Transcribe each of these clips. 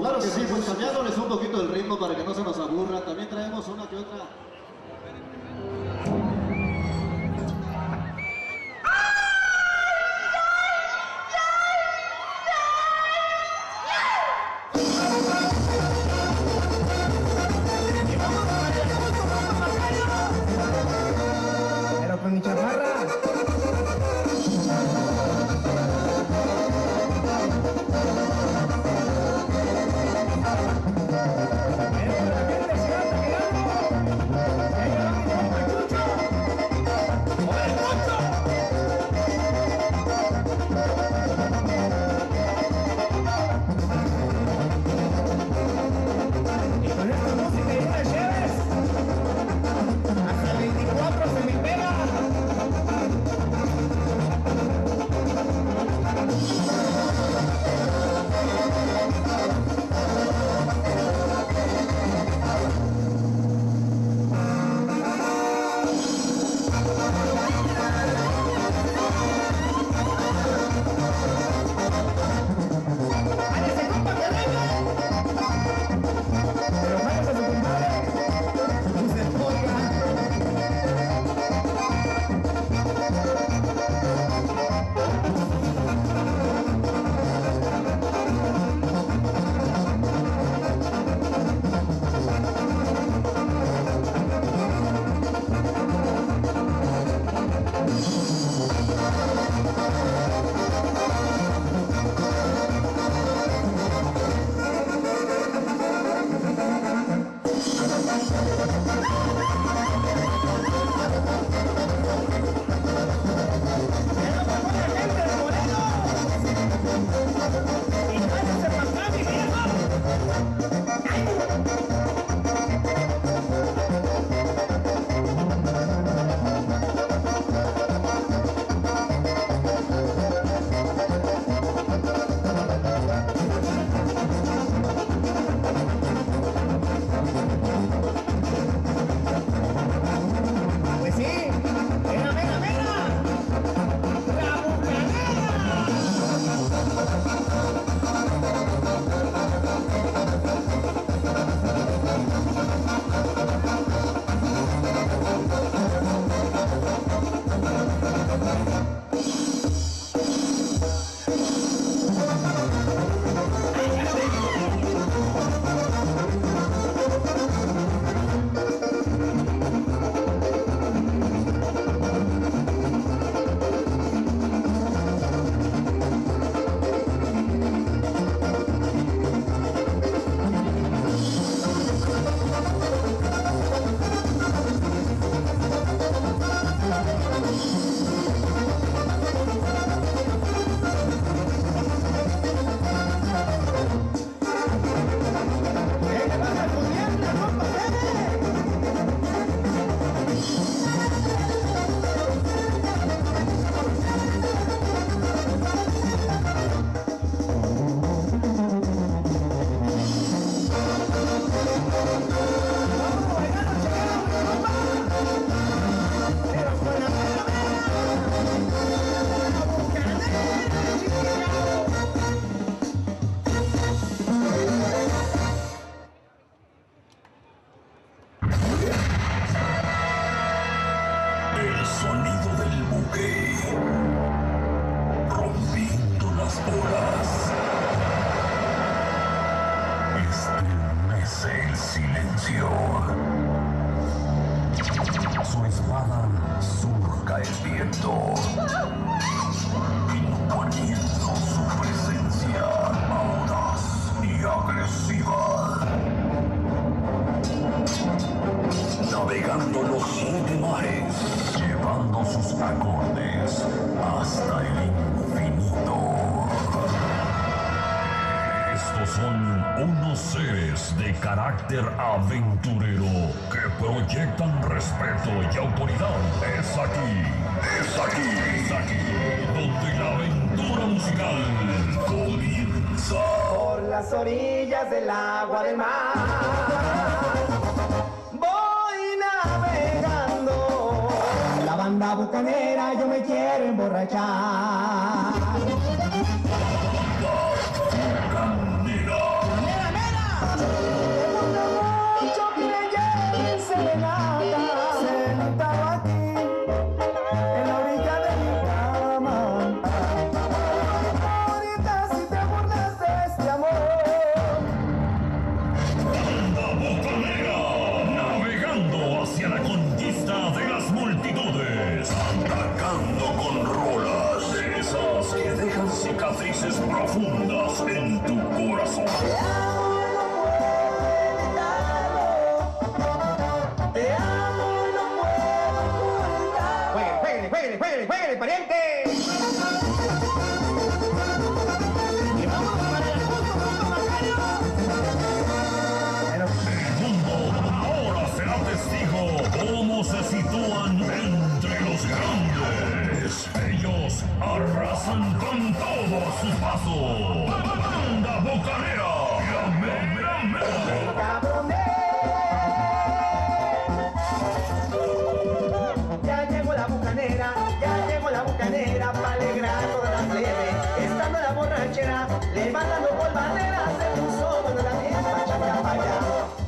Claro que sí, pues cambiándoles un poquito el ritmo para que no se nos aburra. También traemos una que otra. Estos son unos seres de carácter aventurero que proyectan respeto y autoridad. Es aquí, es aquí, es aquí, donde la aventura musical comienza. Por las orillas del agua del mar voy navegando. La banda bucanera yo me quiero emborrachar. Punto, punto, Macario. Bueno, El mundo ahora será testigo cómo se sitúan entre los grandes. Ellos arrasan con a su paso. Banda Bocanera. Ya llegó la bucanera, ya llegó la bucanera para alegrar toda la plebe. Estando la borrachera, levantando por bandera, se puso bueno la bien pachanga pa' allá,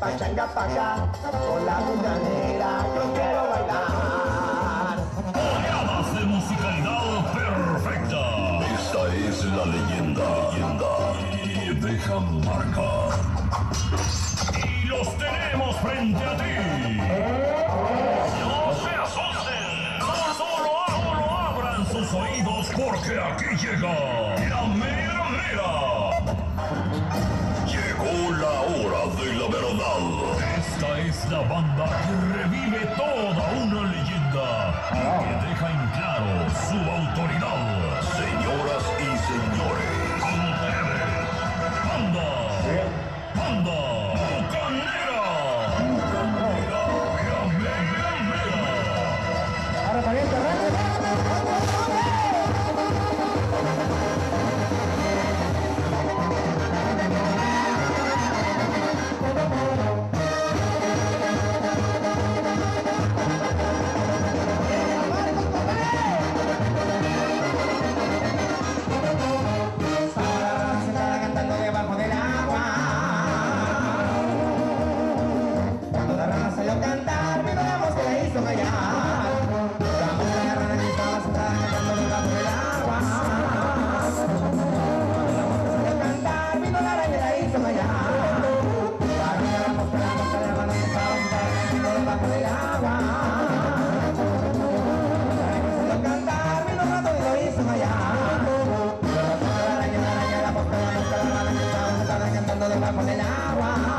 pachanga pa' acá, con la bucanera yo quiero Y los tenemos frente a ti. No se asusten. No solo, solo abran sus oídos porque aquí llega la mera mera. Llegó la hora de la verdad. Esta es la banda que revive toda una leyenda y que deja en claro su autoridad. an.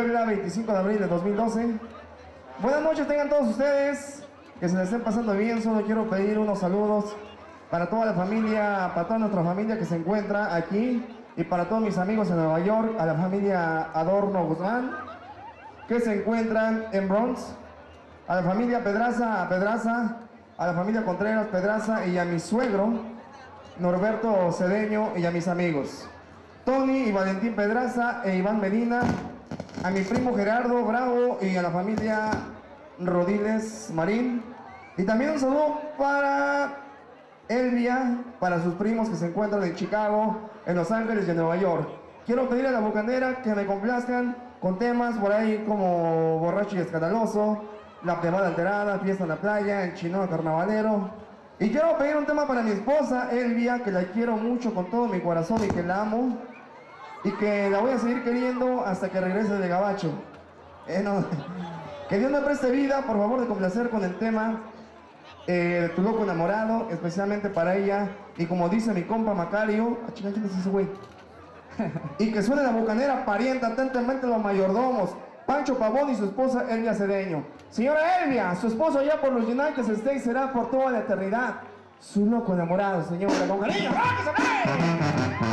Puebla, 25 de abril de 2012. Buenas noches tengan todos ustedes, que se les estén pasando bien. Solo quiero pedir unos saludos para toda la familia, para toda nuestra familia que se encuentra aquí y para todos mis amigos en Nueva York, a la familia Adorno Guzmán, que se encuentran en Bronx, a la familia Pedraza, a Pedraza, a la familia Contreras Pedraza y a mi suegro, Norberto Cedeño y a mis amigos. Tony y Valentín Pedraza e Iván Medina, a mi primo Gerardo Bravo y a la familia Rodiles Marín. Y también un saludo para Elvia, para sus primos que se encuentran en Chicago, en Los Ángeles y en Nueva York. Quiero pedirle a la bucanera que me complazcan con temas por ahí como Borracho y Escandaloso, La Plebada Alterada, Fiesta en la Playa, El Chinoa Carnavalero. Y quiero pedir un tema para mi esposa, Elvia, que la quiero mucho con todo mi corazón y que la amo. Y que la voy a seguir queriendo hasta que regrese de Gabacho. Eh. Que Dios me preste vida, por favor, de complacer con el tema eh, de tu loco enamorado, especialmente para ella. Y como dice mi compa Macario, ah, chinga, ¿quién es ese güey? y que suene la bucanera pariente atentamente los mayordomos. Pancho Pavón y su esposa Elvia Cedeño. Señora Elvia, su esposo allá por los United States será por toda la eternidad. Su loco enamorado, señora, con cariño. ¡Róquese, hombre!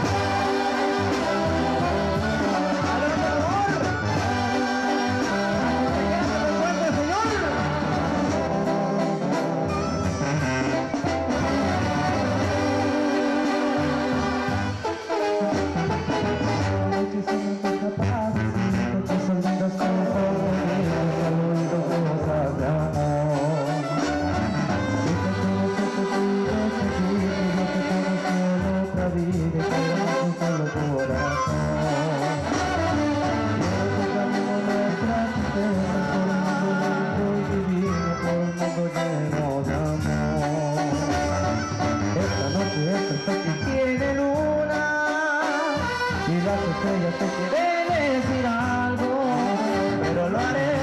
y las estrellas se quieren decir algo, pero lo haré.